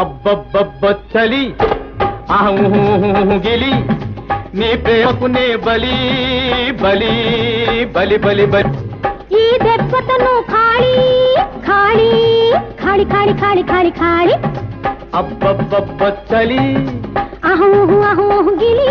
అబ్బబ్బబ్బ చలి గిలి నీ ప్రేమకు నే బలి బలి బలి బలి బలి ఈ దెబ్బతను ఖాళీ ఖాళీ ఖాళీ ఖాళీ ఖాళీ ఖాళీ ఖాళీ అబ్బబ్బబ్బ చలి అహో అహో గిలి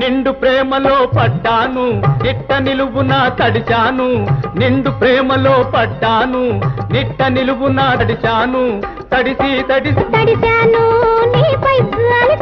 నిండు ప్రేమలో పడ్డాను నిట్ట నిలువున తడిచాను నిండు ప్రేమలో పడ్డాను నిట్ట నిలువున తడిచాను తడిసి తడిసి తడిశాను నీపై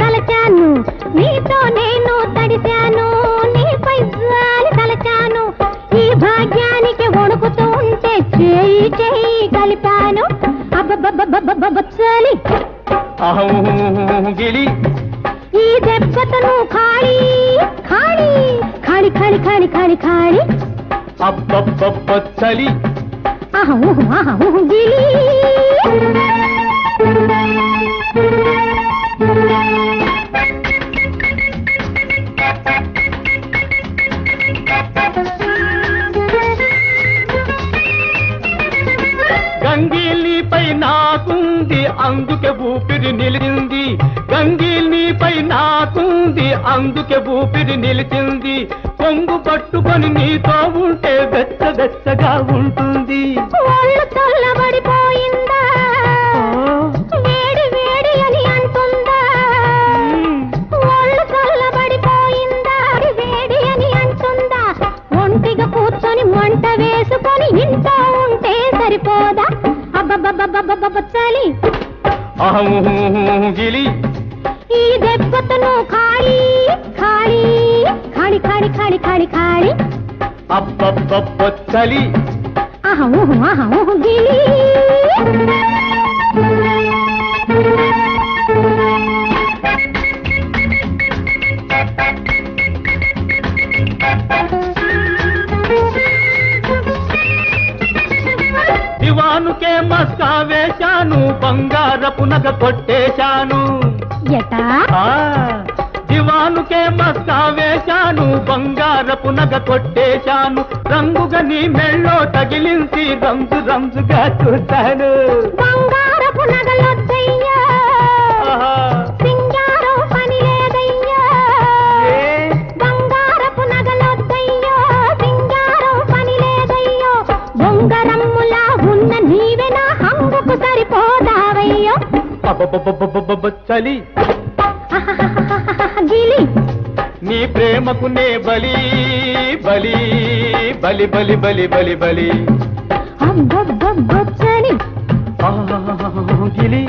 తలచాను నీతో నేను తడిశాను నీపై తలచాను ఈ భాగ్యానికి వణుకుతూ ఉంటే చేయి చేయి కలిపాను. అబ్బబ్బబ్బబ్బబ్బబ్బ చాలి. అహం గిలి. ఈ దెబ్బతను ఖాళీ ఖాళీ ఖాళీ ఖాళీ ఖాళీ ఖాళీ ఖాళీ. అబ్బబ్బబ్బ చలి. అహం గిలి. గంగిల్నిపై నాకుంది అందుకే ఊపిరి నిలిచింది. గంగిల్నిపై నాకుంది అందుకే ఊపిరి నిలిచింది. కొంగు పట్టుకొని నీతో ఉంటే వెచ్చ వెచ్చగా ఉంటుంది. కూర్చొని మంట వేసుకొని ఇంట్లో ఉంటే సరిపోదా? అబ్బబ్బబ్బబ్బబ్బబ్బ చలి అహం గిలి ఈ దెబ్బతను ఖాళీ ఖాళీ ఖాళీ ఖాళీ ఖాళీ ఖాళీ ఖాళీ అబ్బబ్బబ్బ చలి అహం అహం గిలి మస్కా వేశాను బంగారపు నగ కొట్టేశాను. ఎటా? దివానుకే మస్కా వేశాను బంగారపు నగ కొట్టేశాను. రంగుగా నీ మెళ్ళో తగిలించి రంజు రంజుగా చూశాను. బంగారపు నగలొద్దయ్యా చలి. గిలి. నీ ప్రేమకు నే బలి బలి బలి బలి బలి బలి. బలి ఆ, గిలి.